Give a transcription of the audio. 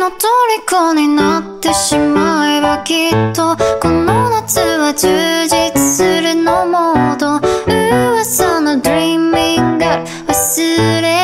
の虜になってしまえばきっとこの夏は充実するのもと噂のドリーミングが忘れ